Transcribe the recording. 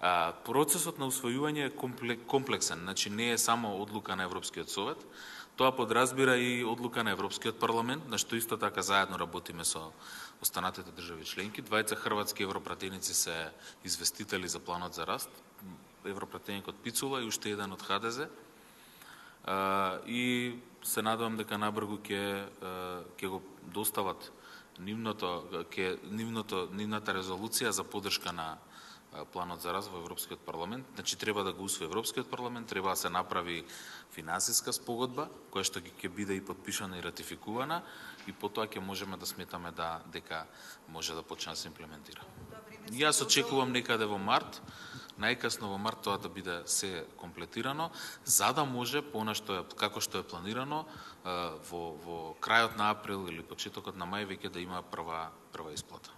А, процесот на усвојување е комплексен, значи не е само одлука на Европскиот совет, тоа подразбира и одлука на Европскиот парламент, на што исто така заедно работиме со останатите држави членки. Двајца хрватски европратеници се известители за планот за раст, европратеникот Пицула и уште еден од ХДЗ. И се надевам дека набргу ќе ќе го достават нивното ќе нивното нивната резолуција за поддршка на планот за развој Европскиот парламент. Значи треба да го усвои Европскиот парламент, треба да се направи финансиска спогодба која што ќе биде и подпишана и ратификувана и потоа ќе можеме да сметаме да дека може да почне да се имплементира. Јас очекувам некаде во март, најкасно во март тоа да биде се комплетирано, за да може по што е како што е планирано во во крајот на април или почетокот на мај веќе да има прва прва исплата.